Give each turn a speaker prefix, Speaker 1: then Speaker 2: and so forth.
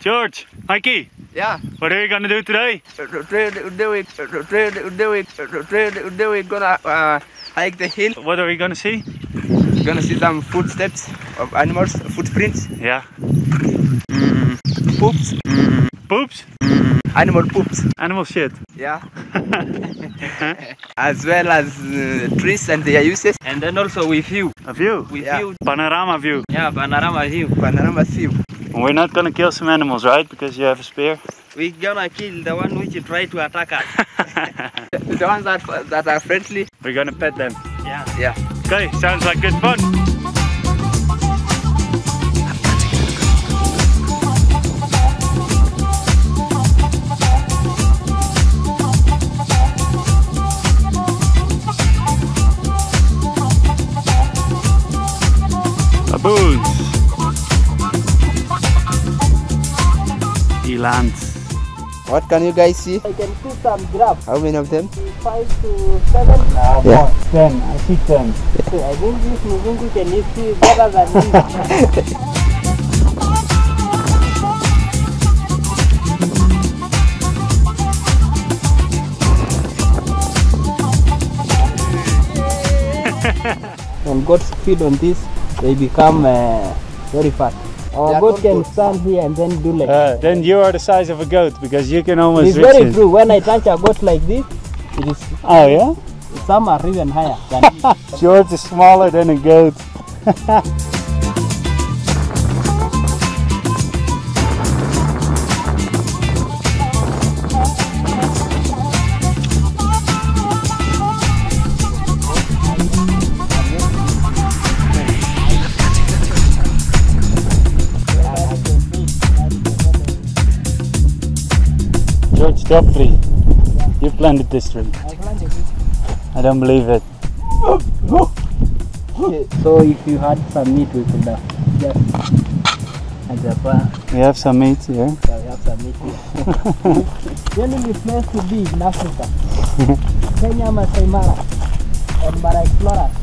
Speaker 1: George, Mikey,
Speaker 2: Yeah.
Speaker 1: what are you gonna do today?
Speaker 2: Today, today we, today, today we, today, today we gonna uh, hike the hill.
Speaker 1: What are we gonna see?
Speaker 2: We're gonna see some footsteps of animals, footprints,
Speaker 1: Yeah.
Speaker 2: poops,
Speaker 1: Poops?
Speaker 2: animal poops.
Speaker 1: Animal shit.
Speaker 2: Yeah. as well as uh, trees and their uses.
Speaker 3: And then also with view.
Speaker 1: A view.
Speaker 3: With
Speaker 2: Yeah.
Speaker 3: view.
Speaker 1: Panorama view.
Speaker 3: Yeah, panorama view.
Speaker 2: Panorama view.
Speaker 1: We're not gonna kill some animals, right? Because you have a spear.
Speaker 3: We're gonna kill the one which try to attack us.
Speaker 2: The ones that that are friendly.
Speaker 1: We're gonna pet them.
Speaker 3: Yeah.
Speaker 2: Yeah.
Speaker 1: Okay, sounds like good fun. Baboons. Eland.
Speaker 2: What can you guys see?
Speaker 3: I can see some giraffe,
Speaker 2: How many of them?
Speaker 3: five to seven.
Speaker 2: Yeah.
Speaker 1: Ten. I see ten.
Speaker 3: I think this Muzungu can you see better than me. when goats feed on this, they become uh, very fat. Our
Speaker 2: Yeah,
Speaker 3: goat
Speaker 2: goat
Speaker 3: can
Speaker 2: goats.
Speaker 3: stand here and then do like.
Speaker 1: Uh, then you are the size of a goat because you can almost
Speaker 3: it's
Speaker 1: reach
Speaker 3: very
Speaker 1: it.
Speaker 3: true. When I touch a goat like this, it is
Speaker 1: Oh yeah?
Speaker 3: some are even higher than.
Speaker 1: George is smaller than a goat. Stop three. You planted this tree. I don't believe it.
Speaker 3: so if you had some meat, we could have just
Speaker 1: We have some meat here.
Speaker 3: we have some meat here. really place to be in Africa. Kenya, Maasai Mara, and Mara Explorers.